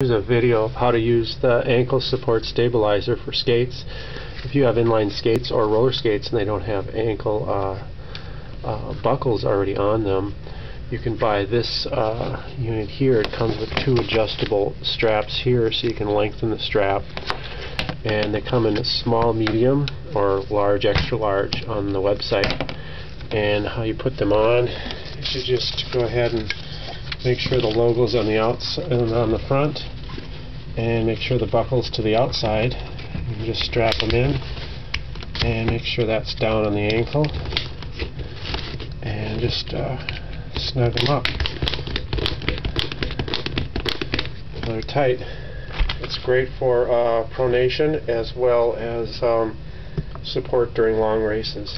Here's a video of how to use the ankle support stabilizer for skates. If you have inline skates or roller skates and they don't have ankle uh, uh, buckles already on them, you can buy this uh, unit here. It comes with two adjustable straps here so you can lengthen the strap. And they come in a small, medium, or large, extra large on the website. And how you put them on is you just go ahead and make sure the logo's on the outside and on the front and make sure the buckle's to the outside. You just strap them in and make sure that's down on the ankle. And just uh, snug them up. They're tight. It's great for uh, pronation as well as um, support during long races